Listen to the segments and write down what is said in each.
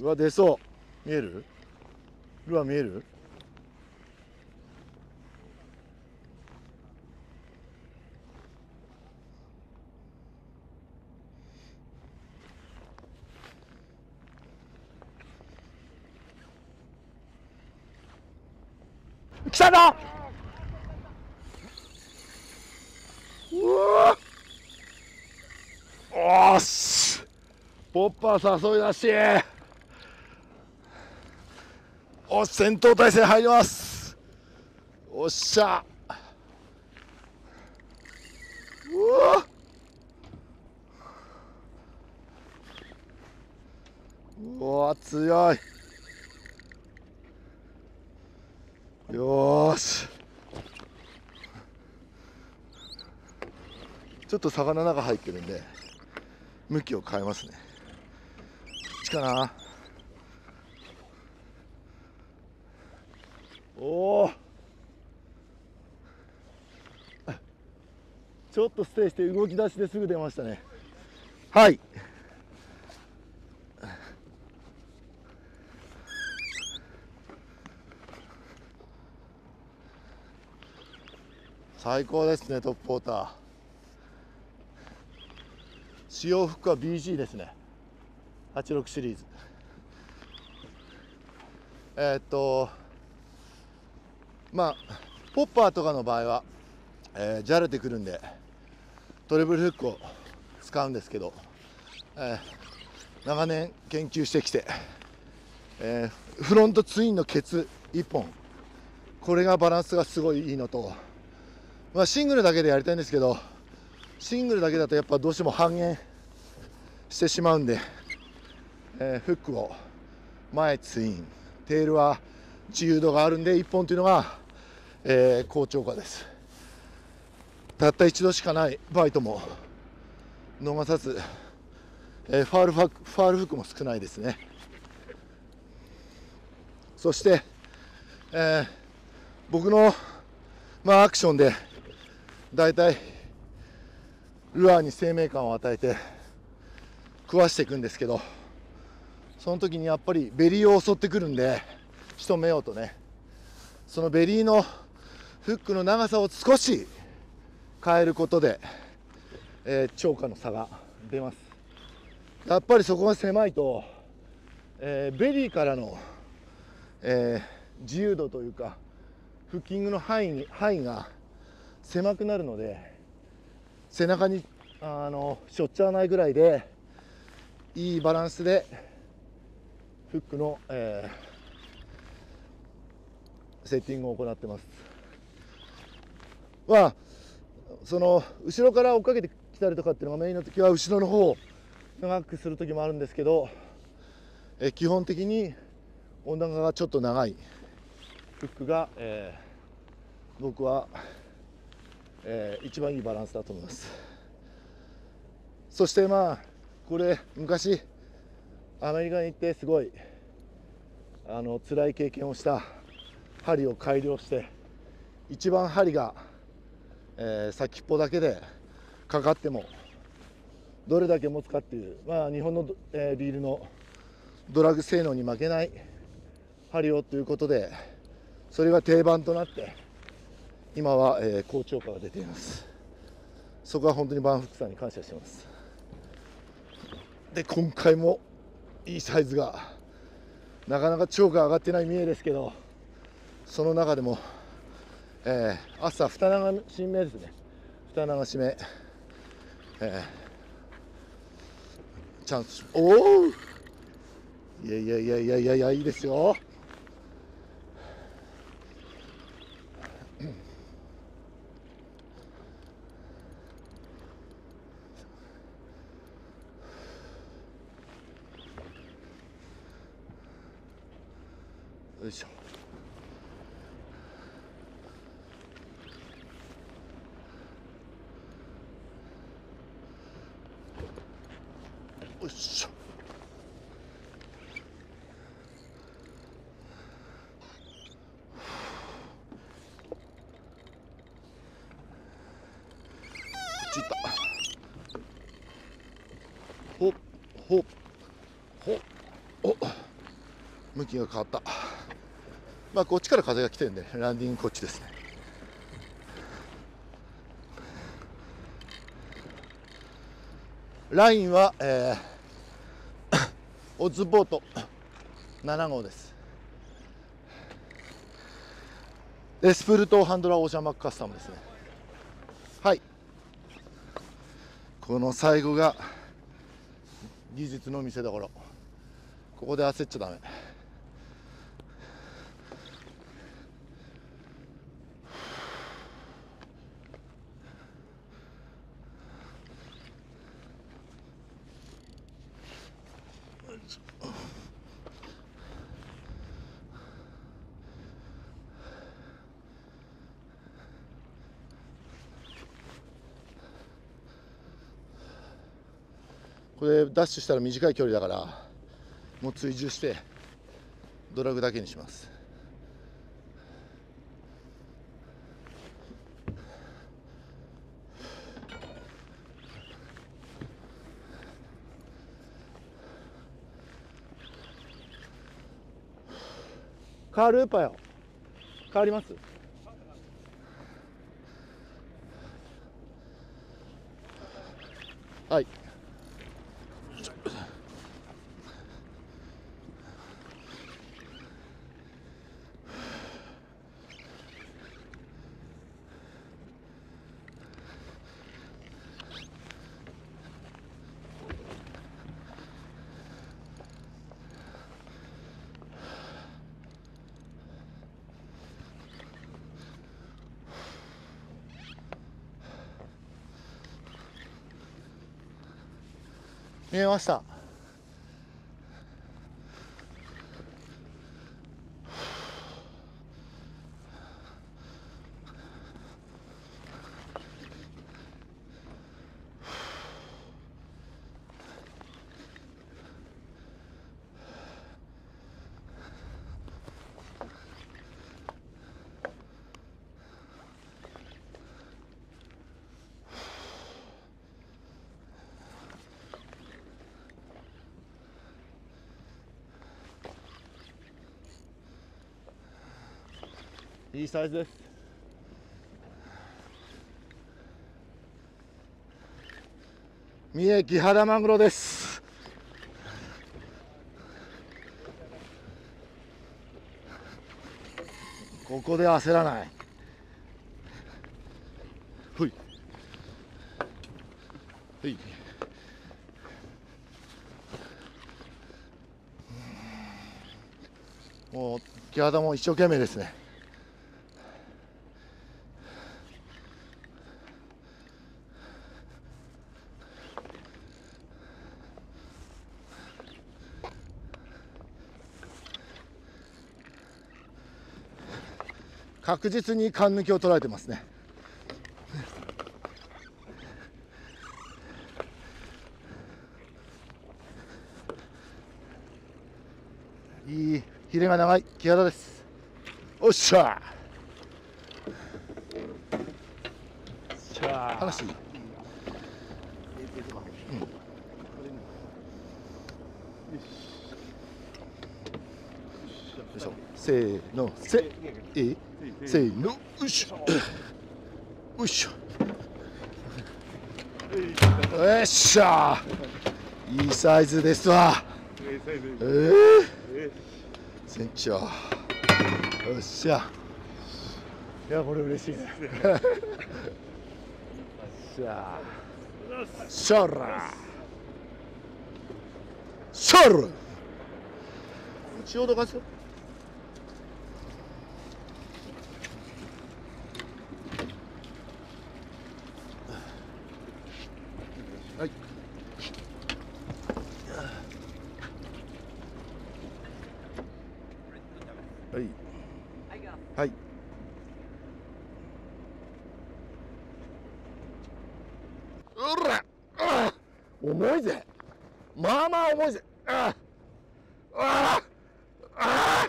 うわ出そう。見える？ルアー見える？来たなうわ！おーしポッパー誘い出し！お戦闘態勢入ります。おっしゃ。うわ。うわ強い。よーし。ちょっと魚の中入ってるんで向きを変えますね。こっちかな。おおちょっとステイして動き出しですぐ出ましたね。はい。最高ですねトップポーター。使用服は BG ですね。86シリーズ。えー、っとまあポッパーとかの場合は、えー、じゃれてくるんでトリプルフックを使うんですけど、えー、長年研究してきて、えー、フロントツインのケツ1本これがバランスがすごいいいのとまあ、シングルだけでやりたいんですけどシングルだけだとやっぱどうしても半減してしまうんで、えー、フックを前ツインテールは自由度があるんで1本というのが、えー、好調化です。たった一度しかないバイトも逃さず、えー、ファールファファールフックも少ないですね。そして、えー、僕のまあアクションで大体ルアーに生命感を与えて食わしていくんですけどその時にやっぱりベリーを襲ってくるんで仕留めようとねそのベリーのフックの長さを少し変えることで、えー、釣果の差が出ます。やっぱりそこが狭いと、えー、ベリーからの、えー、自由度というかフッキングの範囲範囲が狭くなるので背中にあのしょっちゃわないぐらいでいいバランスでフックの、えー、セッティングを行ってます。まあその後ろから追っかけてきたりとかっていうのがメインの時は後ろの方を長くする時もあるんですけど、え、基本的に温暖化がちょっと長いフックが、えー、僕はえー、一番いいバランスだと思いますそしてまあこれ昔アメリカに行ってすごいあの辛い経験をした針を改良して一番針が、えー、先っぽだけでかかってもどれだけ持つかっていう、まあ、日本の、えー、リールのドラッグ性能に負けない針をということでそれが定番となって今は、えー、好調化が出ています。そこは本当にバンフックさんに感謝してます。で今回もいいサイズがなかなか超過上がってない見えですけどその中でも、えー、朝二流し目ですね。二流し目、えー、チャンスおおいやいやいやいやいやいいですよいしょよいしょ。ちったほっほっ。ほっ。お向きが変わった。まあこっちから風が来てるんでランディングこっちですね。ラインは、えー、オズボート7号です。エスプルトハンドラーオーシャンマックカスタムですね。はい。この最後が技術の見せ所。ここで焦っちゃダメ。これダッシュしたら短い距離だからもう追従してドラグだけにします。変わるパよ。変わります？はい見えました。いいサイズです。三重木原マグロです。ここで焦らない。ほい。ほい。もう木原も一生懸命ですね。確実に勘抜きを捉えてますね。いいヒレが長い木原です。おっしゃ。話いい、うん、よいしょ。せーの。せ。え？せーのよしよいしょ。よっしゃ。いいサイズですわ。えー、船長よ。っしゃ。いやこれ嬉しいね。よっしゃ。しゃら。しゃら。潮どかすようら。あ重いぜ。まあまあ重いぜ。ああ。あ。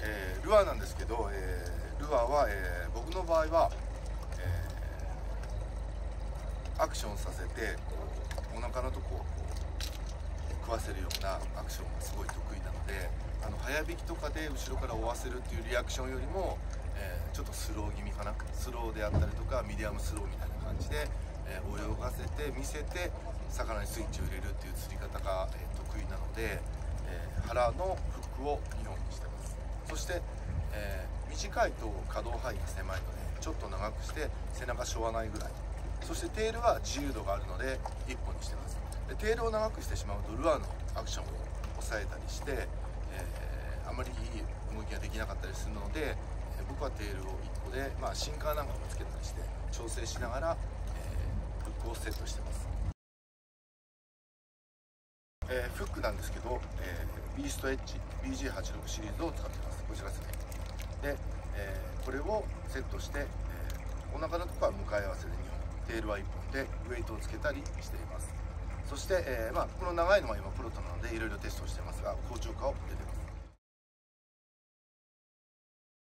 えー、ルアーなんですけど、えー、ルアーは、えー、僕の場合は。アクションさせてお腹のとこをこ食がせるようなアクションがすごい得意なのであの早引きとかで後ろから追わせるっていうリアクションよりも、えー、ちょっとスロー気味かな？スローであったりとかミディアムスローみたいな感じで、えー、泳がせて見せて魚にスイッチを入れるっていう釣り方が、えー、得意なので、え腹のフックを2本にしてます。そして、え短いと可動範囲が狭いのでちょっと長くして背中しょわないぐらい。そしてテールは自由度があるので1本にしてます。でテールを長くしてしまうとルアーのアクションを抑えたりして、えー、あまりいい動きができなかったりするので、僕はテールを1個で、まあ、シンカーなんかもつけたりして調整しながら、えー、フックをセットしてます。えー、フックなんですけど、えー、ビーストエッジ BG86 シリーズを使ってます。こちらですねで、えー、これをセットして、えお腹のところは向かい合わせで2本テールは1本でウェイトをつけたりしています。そして、えー、まあ、この長いのは今プロトなのでいろいろテストをしてますが好調化を出て